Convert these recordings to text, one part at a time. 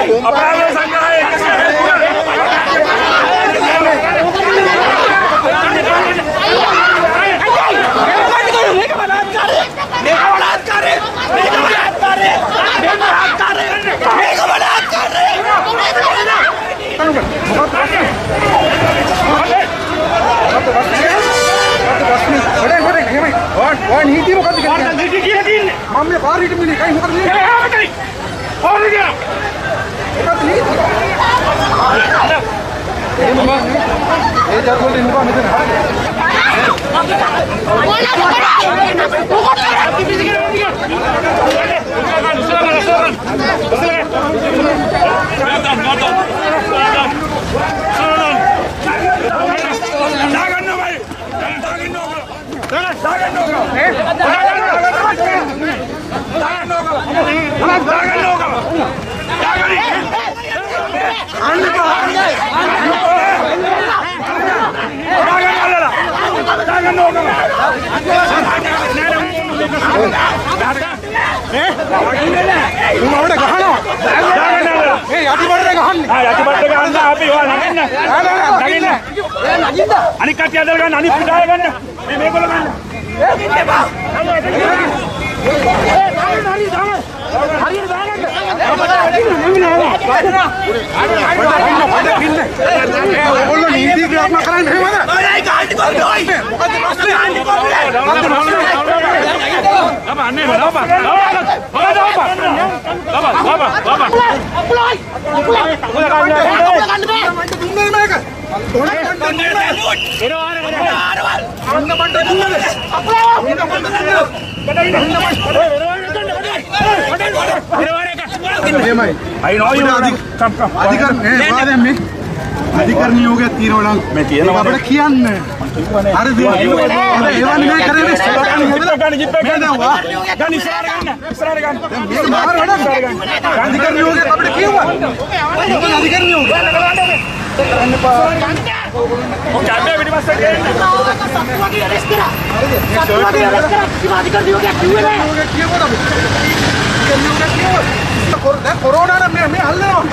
අපරාධ සංග්‍රහය නීතිය මොකද්ද කියන්නේ? නීති කියලා තියන්නේ. මම මේ පාර හිටපු මිනිහ කයි මොකද මේ? එහා මෙතන. ඕන ගියා. මොකද්ද නීතිය? ඒ ජර්මන් ඉන්න බා මෙතන හරියට. උන් අවුඩ ගහනවා. ඒ යටිපඩට ගහන්නේ. යටිපත්ත ගන්න අපි ඔයා නගින්න. නෑ නෑ නගින්න. අනික් කට්ටිය අදලා ගන්න අනිත් පිටාය ගන්න. මේ මේගොල්ලෝ ගන්න. ඔයගොල්ලෝ නීතිය ක්‍රියාත්මක කරන්නේ එහෙමද? Lapa, aneh, lapa. Lapa, lapa, lapa. Lapa, lapa, lapa. දුන්නේ මේක. තොණක් ගන්න දුන්නේ. අන්න මන්ට දුන්නද? එහෙමයි. I know you. Come, come. අධිකරණ නේ මොකද දැන් මේ අධිකරණ නියෝගයක් තියෙනවා නම් මේ තියෙනවා. අපිට කියන්න හරිද ඒවන්නේ මේ කරන්නේ ගන්න, ජිප් එක මේ ගන්න. දැන් වා ගන්න ඉස්සරහට ගන්න. ඉස්සරහට ගන්න. මේක මාර වැඩක් අධිකරණ නියෝගයක් අපිට කිව්වා මොකද අධිකරණ නියෝගය ඔකේ, අම්මේ පිටිපස්සට ගේන්න. නියෝගයක් කියවුවා අපි නියෝගයක් කියවුවා කොර- දැන් කොරෝනා නම් මේ මේ හල්ලනවා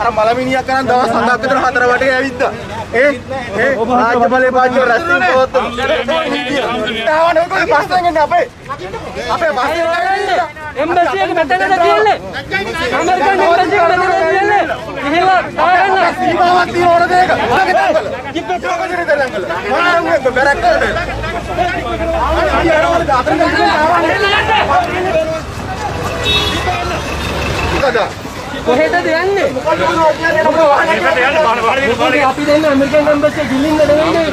අර මලමිනියක් කරන් දවස් හතක් විතර හතර වටේ ඇවිද්දා. ඒ ඒ රාජ්‍ය බලේ පාච්චෝ රැස්තින් පොත්. තාවන ඔයගොල්ලෝ බස් එකෙන් අපේ. අපේ බස් එකෙන් එම්බසි එක මෙතනද තියෙන්නේ ඇමරිකන් එම්බසි එක මෙතනද තියෙන්නේ එහෙම තාගන්න සීමාවක් තියෙන ඕන දෙයක. කිප්ප ප්‍රෝගජරේ දරංගල. මොනවා බැරක් කරන්නේ. කොහෙටද යන්නේ ඒකට යන්න අපි දෙන්න ඇමරිකන් එම්බසි ගිලින්න නෙවෙයිනේ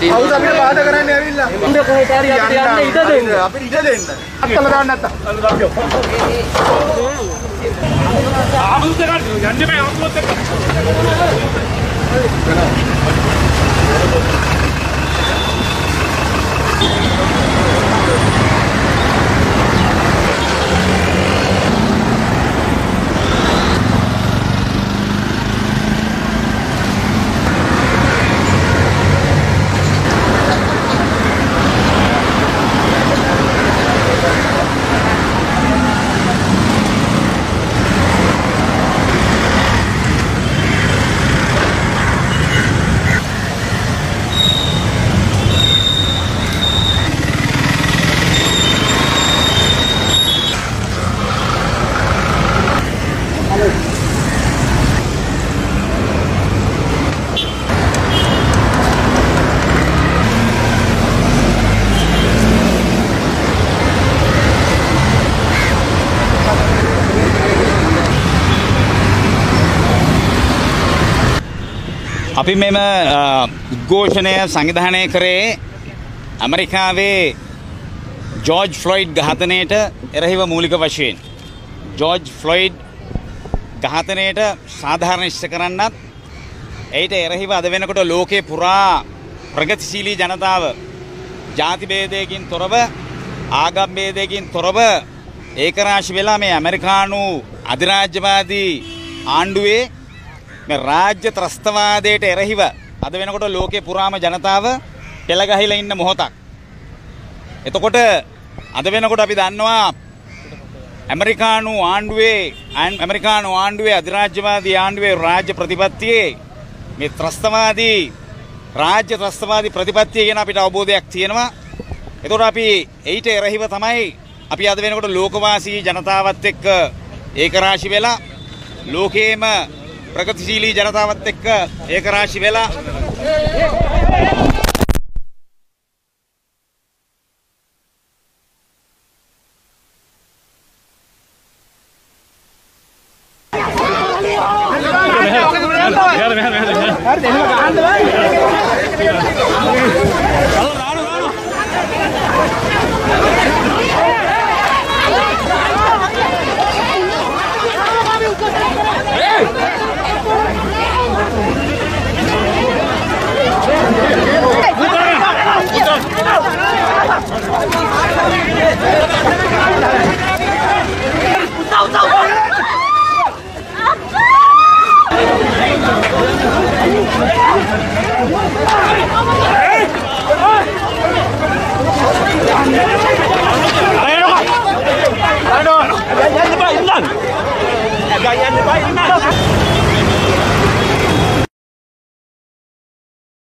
කවුද අපිට බාධා කරන්න ඇවිල්ලා? උඹ කොහෙට හරි යන්න ඉඩ දෙන්න අපිට ඉඩ දෙන්න. අත්තල දාන්න නැත්තම්. ගන්න. යන්න බෑ ආමුත් අපි මෙම අ, උද්ඝෝෂණය සංවිධානය කරේ ඇමරිකාවේ ජෝර්ජ් ෆ්ලොයිඩ් ඝාතනයට එරහිව මූලික වශයෙන්. ජෝර්ජ් ෆ්ලොයිඩ් ඝාතනයට සාධාරණ ඉෂ්ට කරන්නත් එයිට එරහිව අද වෙනකොට ලෝකේ පුරා ප්‍රගතිශීලී ජනතාව ජාතිභේදයකින් තොරව ආගම්භේදයකින් තොරව ඒකරාශි වෙලා මේ ඇමරිකානු අධිරාජ්‍යවාදී ආණ්ඩුවේ මේ රාජ්‍ය ත්‍රස්තවාදයට එරහිව අද වෙනකොට ලෝකේ පුරාම ජනතාව පෙළගහිලා ඉන්න මොහොතක්. එතකොට අද වෙනකොට අපි දන්නවා ඇමරිකානු ආණ්ඩුවේ ඇන්- ඇමරිකානු ආණ්ඩුවේ අධිරාජ්‍යවාදී ආණ්ඩුවේ රාජ්‍ය ප්‍රතිපත්තියේ මේ ත්‍රස්තවාදී රාජ්‍ය ත්‍රස්තවාදී ප්‍රතිපත්තිය ගැන අපිට අවබෝධයක් තියෙනවා. එතකොට අපි ඊට එරෙහිව තමයි අපි අද වෙනකොට ලෝකවාසී ජනතාවත් එක්ක ඒකරාශි වෙලා ලෝකේම ප්‍රගතිශීලී ජනතාවත් එක්ක ඒකරාශි වෙලා Hey! Thank you.